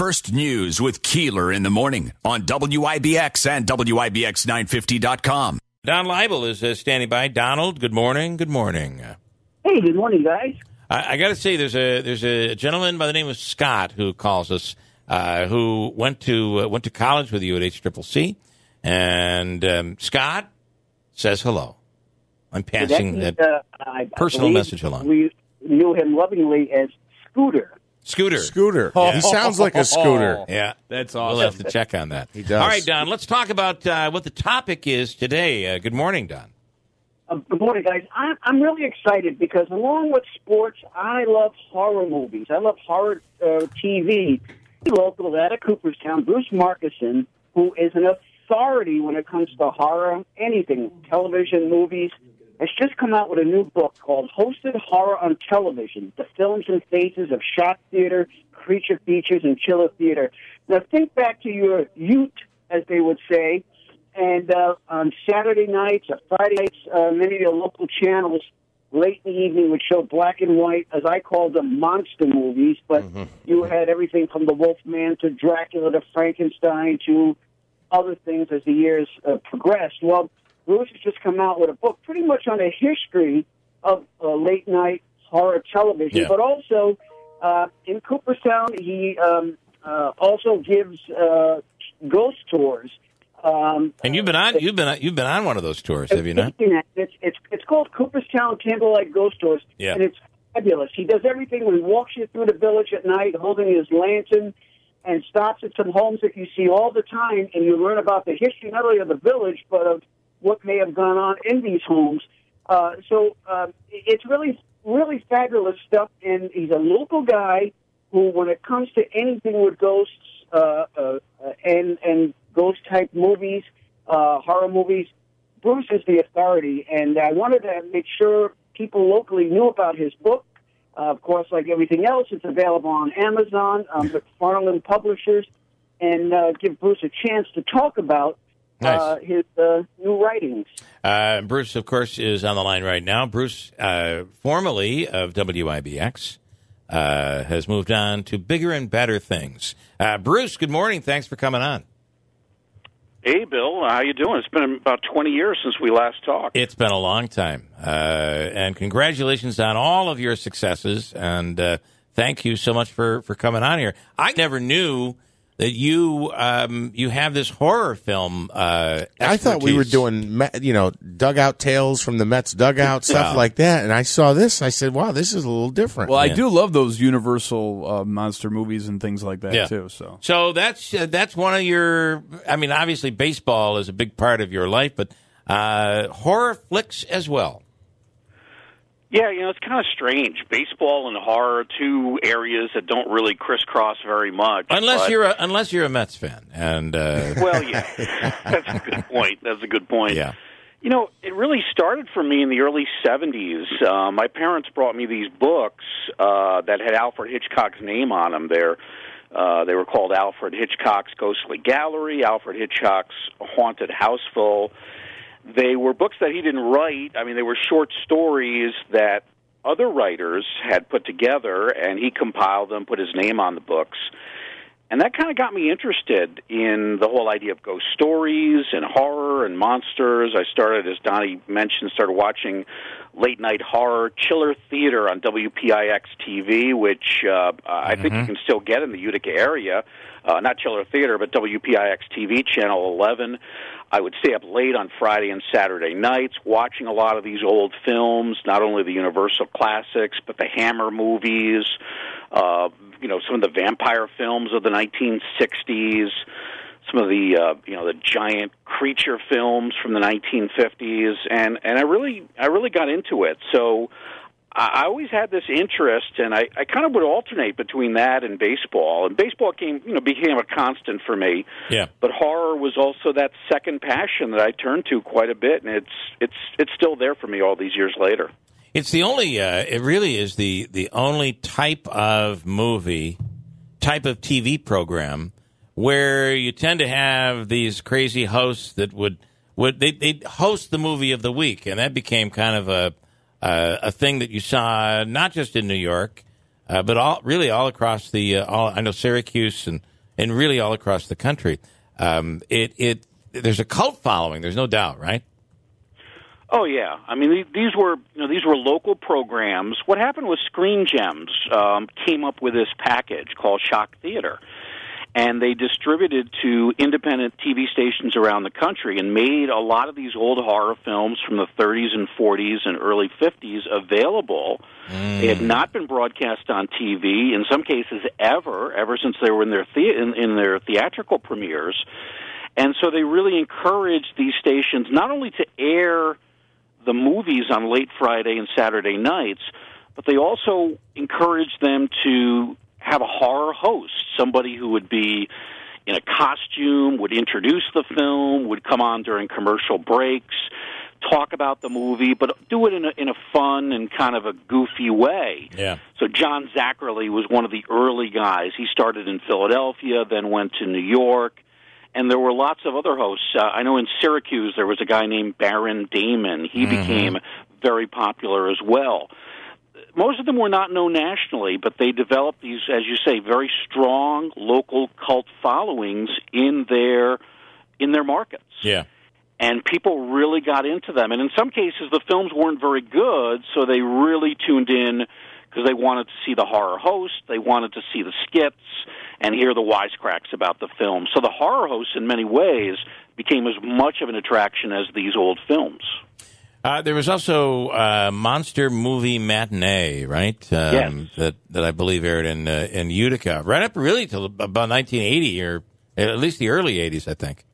First News with Keeler in the morning on WIBX and WIBX950.com. Don Laible is uh, standing by. Donald, good morning. Good morning. Hey, good morning, guys. I, I got to say, there's a there's a gentleman by the name of Scott who calls us, uh, who went to uh, went to college with you at HCCC, and um, Scott says hello. I'm passing That that is, uh, I- I personal believe message along. We knew him lovingly as Scooter. Scooter. Scooter. Yeah. He sounds like a scooter. Yeah, That's all. We'll have to check on that. He does. All right, Don. Let's talk about uh, what the topic is today. Uh, good morning, Don. Uh, good morning, guys. I'm, I'm really excited because along with sports, I love horror movies. I love horror uh, TV. Local out of Cooperstown, Bruce Markusen, who is an authority when it comes to horror, anything, television, movies, has just come out with a new book called Hosted Horror on Television, The Films and Faces of Shock Theater, Creature Features, and Chiller Theater. Now think back to your youth, as they would say, and uh, on Saturday nights or Friday nights, uh, many of the local channels late in the evening would show black and white, as I called them, monster movies. But you had everything from the Wolfman to Dracula to Frankenstein to other things as the years uh, progressed. Well, Bruce has just come out with a book pretty much on a history of uh, late night horror television, Yeah. but also uh, in Cooperstown, he um, uh, also gives uh, ghost tours. Um, And you've been on you've been on, you've been on one of those tours, have you not? It's it's it's called Cooperstown Candlelight Ghost Tours, Yeah. and it's fabulous. He does everything. He walks you through the village at night, holding his lantern, and stops at some homes that you see all the time, and you learn about the history not only of the village but of what may have gone on in these homes. Uh, so um, it's really really fabulous stuff, and he's a local guy who, when it comes to anything with ghosts uh, uh, uh, and and ghost type movies, uh, horror movies, Bruce is the authority, and I wanted to make sure people locally knew about his book. Uh, of course, like everything else, it's available on Amazon, um, McFarland Publishers, and uh, give Bruce a chance to talk about uh, his uh, new writings. Uh, Bruce, of course, is on the line right now. Bruce, uh, formerly of WIBX, uh, has moved on to bigger and better things. Uh, Bruce, good morning. Thanks for coming on. Hey, Bill, how you doing? It's been about 20 years since we last talked. It's been a long time, uh, and congratulations on all of your successes. And uh, thank you so much for, for coming on here. I never knew that you um, you have this horror film. Uh, I thought we were doing, you know, dugout tales from the Mets dugout, stuff Yeah. like that. And I saw this. I said, wow, this is a little different. Well, I do love those Universal uh, monster movies and things like that Yeah. too. So So that's uh, that's one of your. I mean, obviously, baseball is a big part of your life, but uh, horror flicks as well. Yeah, you know, it's kind of strange. Baseball and horror, two areas that don't really crisscross very much. Unless but- you're a, unless you're a Mets fan, and uh, Well, yeah, that's a good point. That's a good point. yeah, You know, it really started for me in the early 70s. Uh, my parents brought me these books uh, that had Alfred Hitchcock's name on them. They're, uh, they were called Alfred Hitchcock's Ghostly Gallery, Alfred Hitchcock's Haunted Houseful. They were books that he didn't write. I mean, they were short stories that other writers had put together, and he compiled them, put his name on the books. And that kind of got me interested in the whole idea of ghost stories and horror and monsters. I started, as Donnie mentioned, started watching late night horror, Chiller Theater on WPIX TV, which uh, I think you can still get in the Utica area. Uh, not Chiller Theater, but WPIX TV, Channel 11. I would stay up late on Friday and Saturday nights watching a lot of these old films, not only the Universal classics, but the Hammer movies, uh, you know, some of the vampire films of the 1960s, some of the uh, you know the giant creature films from the 1950s, and and I really I really got into it. So I I always had this interest, and I, I kind of would alternate between that and baseball. And baseball came, you know, became a constant for me. yeah. But horror was also that second passion that I turned to quite a bit, and it's it's it's still there for me all these years later. It's the only. Uh, it really is the the only type of movie, type of TV program where you tend to have these crazy hosts that would would they they host the movie of the week, and that became kind of a a, a thing that you saw not just in New York. uh, but all really all across the uh, all I know Syracuse and and really all across the country. Um, it it there's a cult following. There's no doubt, right? Oh yeah, I mean these were you know these were local programs. What happened was Screen Gems um, came up with this package called Shock Theater, and they distributed to independent TV stations around the country and made a lot of these old horror films from the 30s and 40s and early 50s available. They had mm. not been broadcast on TV in some cases ever, ever since they were in their the- in, in their theatrical premieres. And so they really encouraged these stations not only to air the movies on late Friday and Saturday nights, but they also encouraged them to have a horror host, somebody who would be in a costume, would introduce the film, would come on during commercial breaks, talk about the movie, but do it in a, in a fun and kind of a goofy way. Yeah. So John Zacherley was one of the early guys. He started in Philadelphia, then went to New York, and there were lots of other hosts. Uh, I know in Syracuse there was a guy named Baron Daemon. He became very popular as well. Most of them were not known nationally, but they developed these, as you say, very strong local cult followings in their in their markets Yeah. and people really got into them. And in some cases, the films weren't very good, so they really tuned in because they wanted to see the horror host, they wanted to see the skits, and hear the wisecracks about the film. So the horror host, in many ways, became as much of an attraction as these old films. Uh, there was also uh, Monster Movie Matinee, right? Um, Yes. That that I believe aired in uh, in Utica, right up really till about 1980 or at least the early 80s, I think.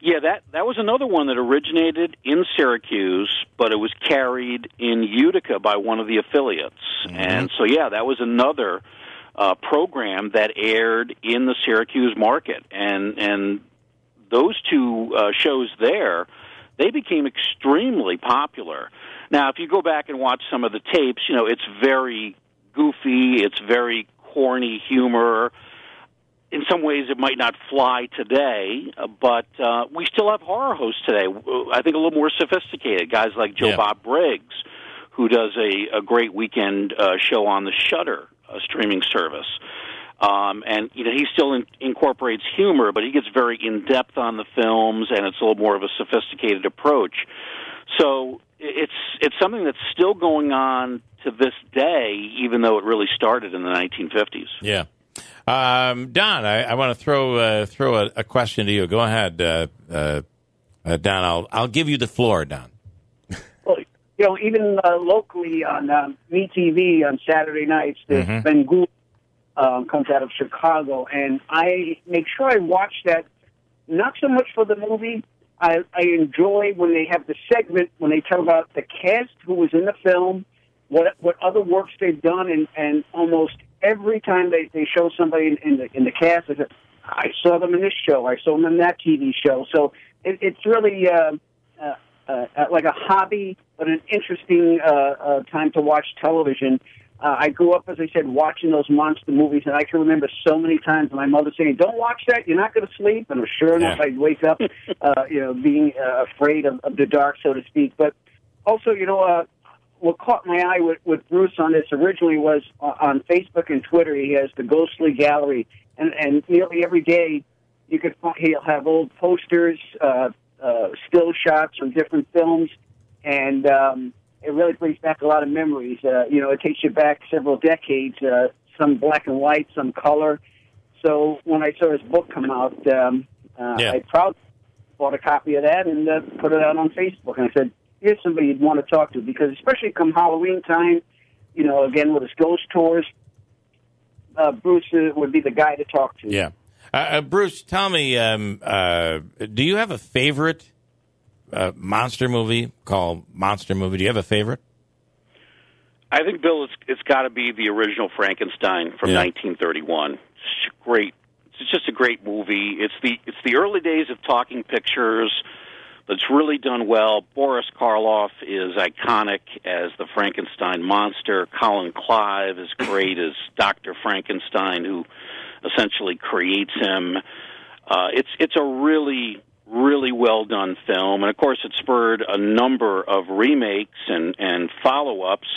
Yeah, that that was another one that originated in Syracuse, but it was carried in Utica by one of the affiliates. And so, yeah, that was another uh, program that aired in the Syracuse market, and and those two uh, shows there, they became extremely popular. Now, if you go back and watch some of the tapes, you know it's very goofy, it's very corny humor in some ways it might not fly today, uh, but uh, we still have horror hosts today. Uh, I think a little more sophisticated guys like Joe Yeah. Bob Briggs, who does a, a great weekend uh, show on the Shudder uh, streaming service. Um, and you know he still in, incorporates humor, but he gets very in depth on the films, and it's a little more of a sophisticated approach. So it's it's something that's still going on to this day, even though it really started in the 1950s. Yeah. Um, Don, I, I want to throw uh, throw a, a question to you. Go ahead, uh, uh, uh, Don. I'll I'll give you the floor, Don. Well, you know, even uh, locally on um, MeTV on Saturday nights, the Svengoolie um, comes out of Chicago, and I make sure I watch that. Not so much for the movie. I, I enjoy when they have the segment when they talk about the cast who was in the film, what what other works they've done, and and almost every time they they show somebody in, in the in the cast, I said, I saw them in this show, I saw them in that TV show. So it, it's really. Uh, uh, uh, like a hobby, but an interesting uh, uh, time to watch television. Uh, I grew up, as I said, watching those monster movies, and I can remember so many times my mother saying, "Don't watch that; you're not going to sleep." And sure enough, Yeah. I'd wake up, uh, you know, being uh, afraid of, of the dark, so to speak. But also, you know, uh, what caught my eye with, with Bruce on this originally was uh, on Facebook and Twitter. He has the Ghostly Gallery, and and nearly every day you could find, he'll have old posters, uh, uh, still shots from different films, and um, it really brings back a lot of memories. Uh, you know, it takes you back several decades, uh, some black and white, some color. So when I saw his book come out, um, uh, Yeah. I proudly bought a copy of that and uh, put it out on Facebook. And I said, here's somebody you'd want to talk to because especially come Halloween time, you know, again with his ghost tours, uh, Bruce uh, would be the guy to talk to. Yeah. Uh, uh, Bruce, tell me, um, uh, do you have a favorite uh, monster movie called Monster Movie? Do you have a favorite? I think Bill, it's it's got to be the original Frankenstein from Yeah. 1931. It's great. It's just a great movie. It's the it's the early days of talking pictures, but it's really done well. Boris Karloff is iconic as the Frankenstein monster. Colin Clive is great as Doctor Frankenstein, who essentially creates him. Uh, it's it's a really really well done film, and of course, it spurred a number of remakes and and follow ups.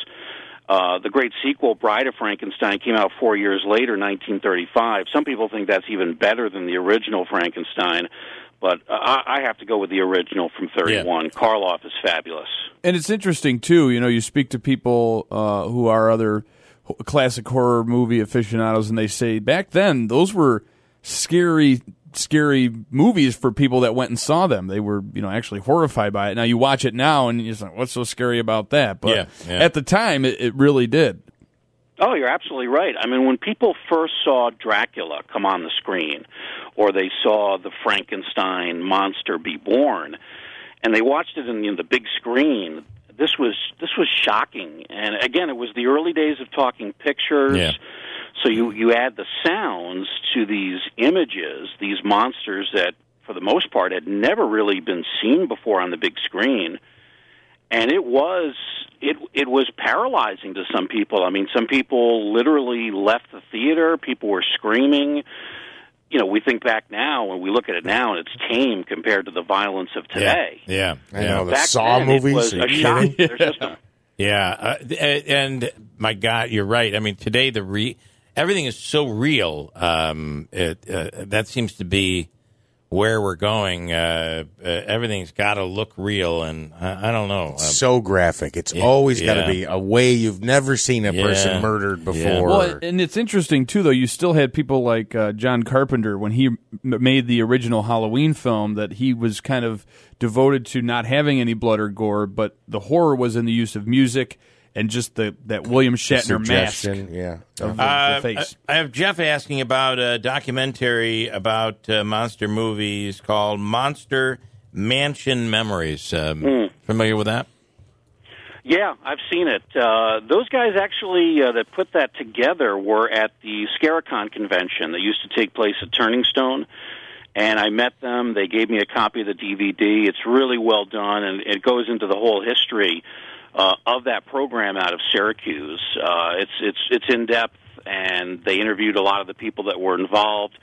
Uh, the great sequel, Bride of Frankenstein, came out four years later, 1935. Some people think that's even better than the original Frankenstein, but uh, I I have to go with the original from 31. Karloff is fabulous. And it's interesting too. You know, you speak to people uh, who are other classic horror movie aficionados, and they say back then those were scary, scary movies for people that went and saw them. They were, you know, actually horrified by it. Now you watch it now, and you're like, "What's so scary about that?" But Yeah, yeah. at the time, it, it really did. Oh, you're absolutely right. I mean, when people first saw Dracula come on the screen, or they saw the Frankenstein monster be born, and they watched it in you know, the big screen, this was this was shocking. And again, it was the early days of talking pictures. Yeah. So you you add the sounds to these images, these monsters that, for the most part, had never really been seen before on the big screen and it was it it was paralyzing to some people. I mean, some people literally left the theater. People were screaming. You know, we think back now and we look at it now, and it's tame compared to the violence of today. Yeah, I yeah. know the Back Saw then, movies. It was Are a shock kidding? to their system. Yeah, uh, and my God, you're right. I mean, today the re- everything is so real. Um, it, uh, that seems to be where we're going. Uh, uh, everything's got to look real, and I, I don't know. So graphic. It's always got to yeah. be a way you've never seen a Yeah. person murdered Yeah. before. Well, and it's interesting too, though. You still had people like uh, John Carpenter when he m- made the original Halloween film that he was kind of devoted to not having any blood or gore, but the horror was in the use of music and just the that William Shatner mask yeah. of Uh, the face. I I have Jeff asking about a documentary about uh, monster movies called Monster Mansion Memories. Um, Familiar with that? Yeah, I've seen it. Uh, those guys actually uh, that put that together were at the Scare-A-Con convention that used to take place at Turning Stone, and I met them. They gave me a copy of the DVD. It's really well done, and it goes into the whole history uh, of that program out of Syracuse. Uh, it's it's it's in depth, and they interviewed a lot of the people that were involved.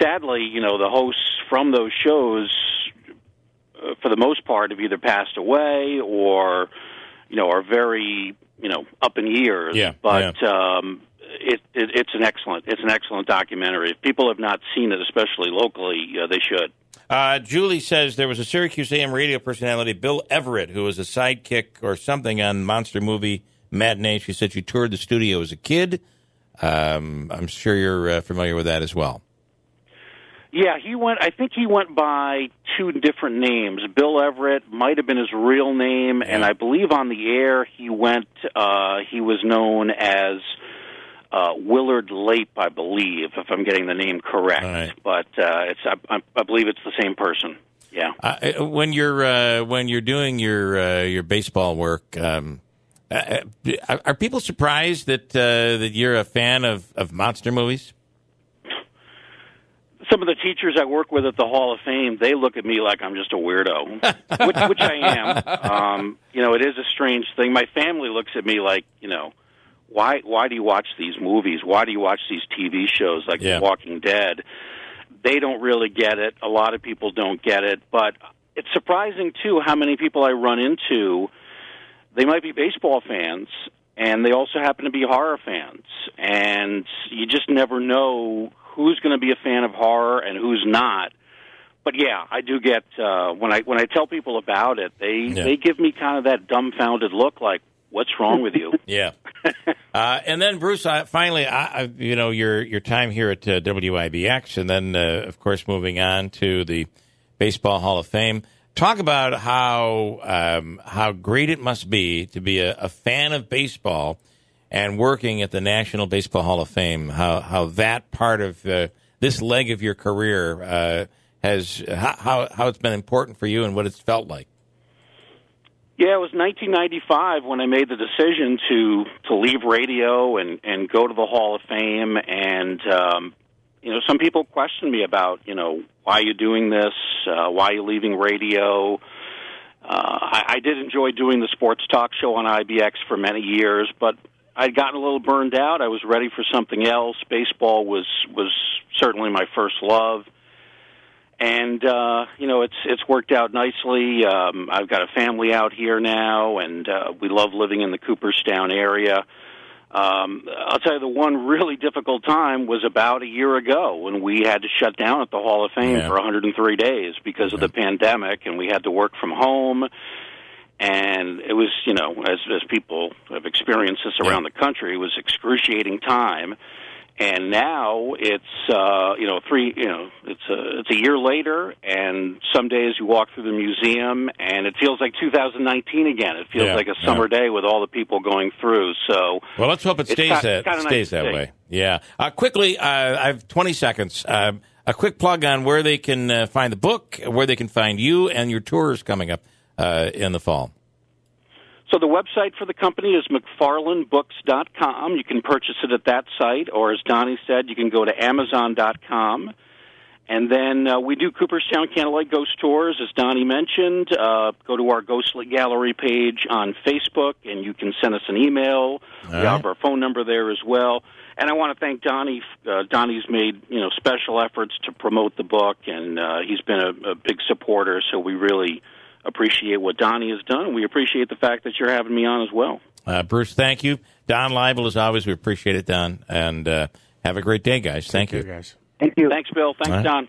Sadly, you know, the hosts from those shows uh, for the most part, have either passed away or, you know, are very, you know, up in years. Yeah, But um, it, it it's an excellent it's an excellent documentary. If people have not seen it, especially locally, uh, they should. Uh, Julie says there was a Syracuse AM radio personality, Bill Everett, who was a sidekick or something on Monster Movie Matinee. She said she toured the studio as a kid. Um, I'm sure you're uh, familiar with that as well. Yeah, he went. I think he went by two different names. Bill Everett might have been his real name, and I believe on the air he went. Uh, he was known as uh, Willard Lape, I believe, if I'm getting the name correct. Right. But uh, it's. I, I, believe it's the same person. Yeah. Uh, when you're uh, when you're doing your uh, your baseball work, um, uh, uh, are people surprised that uh, that you're a fan of, of monster movies? some of the teachers I work with at the Hall of Fame, they look at me like I'm just a weirdo, which, which I am. Um, you know, it is a strange thing. My family looks at me like, you know, why why do you watch these movies? Why do you watch these TV shows like Yeah. The Walking Dead? They don't really get it. A lot of people don't get it, but it's surprising too how many people I run into. They might be baseball fans, and they also happen to be horror fans, and you just never know who's going to be a fan of horror and who's not. But yeah, I do get uh, when I when I tell people about it, they Yeah. they give me kind of that dumbfounded look, like, "What's wrong with you?" Yeah. uh, and then Bruce, finally, you know your your time here at uh, WIBX, and then uh, of course moving on to the Baseball Hall of Fame. Talk about how um, how great it must be to be a, a fan of baseball and working at the National Baseball Hall of Fame. How how that part of uh, this leg of your career has how how it's been important for you and what it's felt like. Yeah, it was 1995 when I made the decision to to leave radio and and go to the Hall of Fame. And um, you know, some people question me about you know why are you doing this, uh, why are you leaving radio. Uh, I, I did enjoy doing the sports talk show on IBX for many years, but I'd gotten a little burned out. I was ready for something else. Baseball was was certainly my first love and uh, you know it's it's worked out nicely. Um, I've got a family out here now, and uh, we love living in the Cooperstown area. Um, I'll tell you, the one really difficult time was about a year ago when we had to shut down at the Hall of Fame Yeah. for 103 days because of the pandemic, and we had to work from home. And it was, you know, as as people have experienced this around the country, it was excruciating time. And now it's, uh, you know, three, you know, it's a it's a year later, and some days you walk through the museum, and it feels like 2019 again. It feels Yeah, like a summer yeah. day with all the people going through. So Well, let's hope it stays that nice stays to that way. Yeah. Uh, quickly, uh, I have 20 seconds. Uh, a quick plug on where they can uh, find the book, where they can find you, and your tours coming up uh, in the fall. So the website for the company is McFarlandBooks.com. You can purchase it at that site, or as Donnie said, you can go to Amazon.com. And then uh, we do Cooperstown Candlelight Ghost Tours, as Donnie mentioned. Uh, go to our Ghostly Gallery page on Facebook, and you can send us an email. we right. have our phone number there as well. And I want to thank Donnie. Uh, Donnie's made you know special efforts to promote the book, and uh, he's been a, a big supporter. So we really appreciate what Donnie has done, we appreciate the fact that you're having me on as well. Uh, Bruce, thank you. Don Laible, as always, we appreciate it, Don. And uh, have a great day, guys. Thank you. guys. Thank you. Thanks, Bill. Thanks, All right. Don.